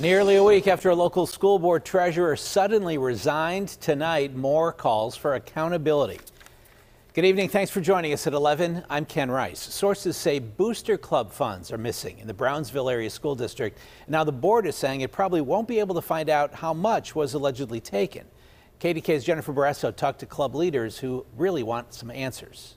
Nearly a week after a local school board treasurer suddenly resigned, tonight more calls for accountability. Good evening. Thanks for joining us at 11. I'm Ken Rice. Sources say Booster Club funds are missing in the Brownsville area school district. Now the board is saying it probably won't be able to find out how much was allegedly taken. KDK's Jennifer Borrasso talked to club leaders who really want some answers.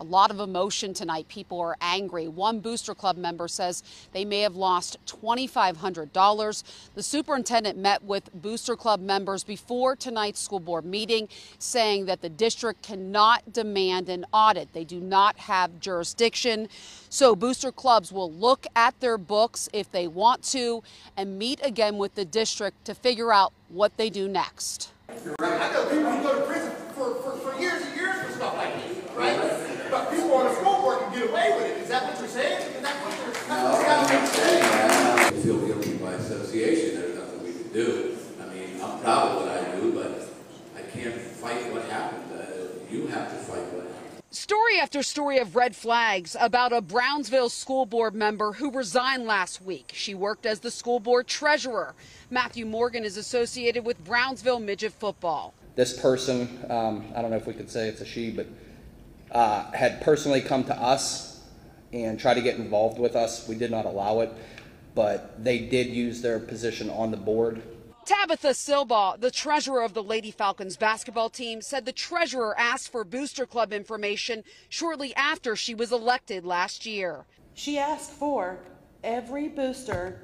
A lot of emotion tonight. People are angry. One Booster Club member says they may have lost $2,500. The superintendent met with Booster Club members before tonight's school board meeting, saying that the district cannot demand an audit. They do not have jurisdiction. So Booster Clubs will look at their books if they want to and meet again with the district to figure out what they do next. You're right. I know people who go to prison for, for, for years and years for stuff like this, right? But people on the school board can get away with it. Is that what you're saying? Is that what you're, No, I'm not saying that. I feel guilty by association. There's nothing we can do. I mean, I'm proud of what I do, but I can't fight what happened. Uh, you have to fight what happened. Story after story of red flags about a Brownsville school board member who resigned last week. She worked as the school board treasurer. Matthew Morgan is associated with Brownsville midget football. This person, um, I don't know if we could say it's a she, but uh, had personally come to us and tried to get involved with us. We did not allow it, but they did use their position on the board Tabitha Silbaugh, the treasurer of the Lady Falcons basketball team, said the treasurer asked for Booster Club information shortly after she was elected last year. She asked for every booster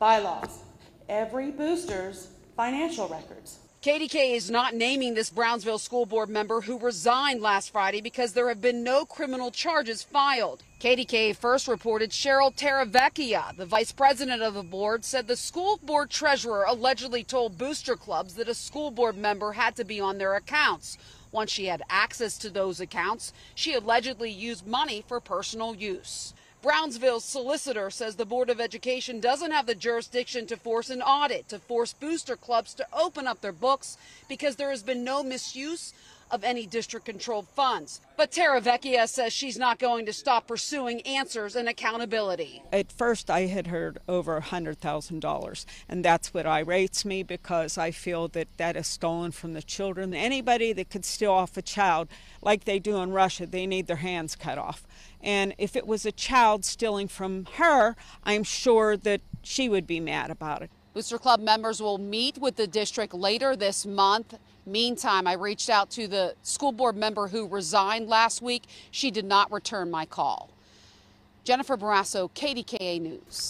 bylaws, every booster's financial records. KDK is not naming this Brownsville school board member who resigned last Friday because there have been no criminal charges filed. KDK first reported Cheryl Terravecchia, the vice president of the board, said the school board treasurer allegedly told booster clubs that a school board member had to be on their accounts. Once she had access to those accounts, she allegedly used money for personal use. Brownsville's solicitor says the Board of Education doesn't have the jurisdiction to force an audit, to force booster clubs to open up their books because there has been no misuse of any district controlled funds. But Terravecchia says she's not going to stop pursuing answers and accountability. At first, I had heard over $100,000, and that's what irates me because I feel that that is stolen from the children. Anybody that could steal off a child, like they do in Russia, they need their hands cut off. And if it was a child stealing from her, I'm sure that she would be mad about it. Booster Club members will meet with the district later this month. Meantime, I reached out to the school board member who resigned last week. She did not return my call. Jennifer Borrasso, KDKA News.